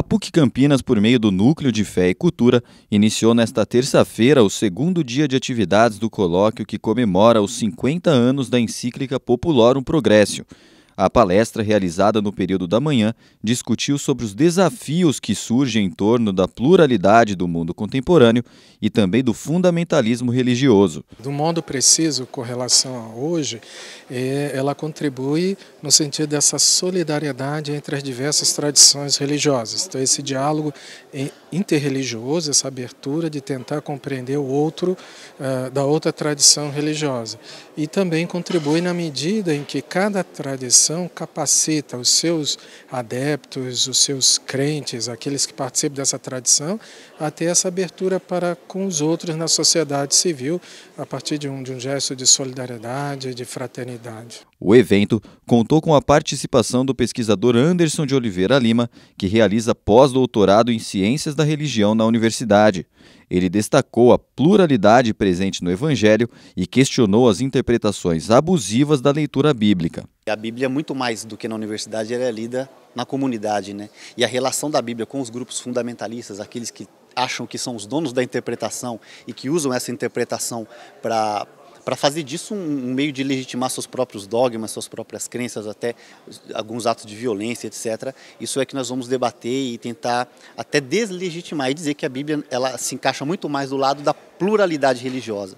A PUC Campinas, por meio do Núcleo de Fé e Cultura, iniciou nesta terça-feira o segundo dia de atividades do colóquio que comemora os 50 anos da encíclica Populorum Progressio. A palestra, realizada no período da manhã, discutiu sobre os desafios que surgem em torno da pluralidade do mundo contemporâneo e também do fundamentalismo religioso. Do modo preciso, com relação a hoje, é, ela contribui no sentido dessa solidariedade entre as diversas tradições religiosas. Então, esse diálogo interreligioso, essa abertura de tentar compreender o outro uh, da outra tradição religiosa. E também contribui na medida em que cada tradição capacita os seus adeptos, os seus crentes, aqueles que participam dessa tradição, a ter essa abertura para com os outros na sociedade civil, a partir de um, de um gesto de solidariedade, de fraternidade. O evento contou com a participação do pesquisador Anderson de Oliveira Lima, que realiza pós-doutorado em Ciências da Religião na universidade. Ele destacou a pluralidade presente no Evangelho e questionou as interpretações abusivas da leitura bíblica. A Bíblia, muito mais do que na universidade, ela é lida na comunidade. Né? E a relação da Bíblia com os grupos fundamentalistas, aqueles que acham que são os donos da interpretação e que usam essa interpretação para para fazer disso um, meio de legitimar seus próprios dogmas, suas próprias crenças, até alguns atos de violência, etc. Isso é que nós vamos debater e tentar até deslegitimar e dizer que a Bíblia ela se encaixa muito mais do lado da pluralidade religiosa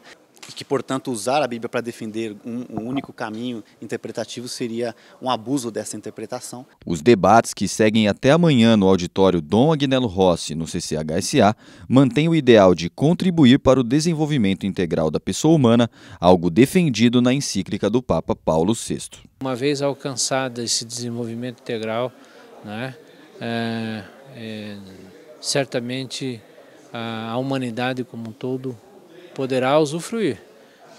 e que, portanto, usar a Bíblia para defender um, um, único caminho interpretativo seria um abuso dessa interpretação. Os debates que seguem até amanhã no auditório Dom Agnello Rossi, no CCHSA, mantêm o ideal de contribuir para o desenvolvimento integral da pessoa humana, algo defendido na encíclica do Papa Paulo VI. Uma vez alcançado esse desenvolvimento integral, né, é, é, certamente a, a humanidade como um todo poderá usufruir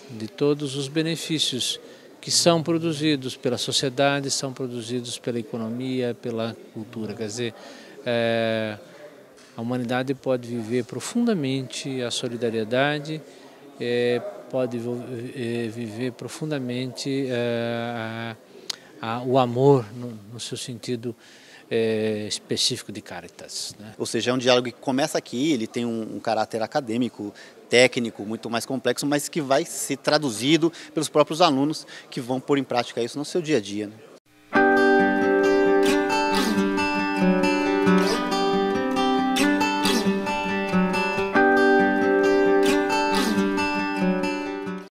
de todos os benefícios que são produzidos pela sociedade, são produzidos pela economia, pela cultura. Quer dizer, é, a humanidade pode viver profundamente a solidariedade, é, pode é, viver profundamente é, a, a, o amor no, no seu sentido é, específico de Caritas. Né? Ou seja, é um diálogo que começa aqui, ele tem um, um, caráter acadêmico, técnico, muito mais complexo, mas que vai ser traduzido pelos próprios alunos que vão pôr em prática isso no seu dia a dia. Né?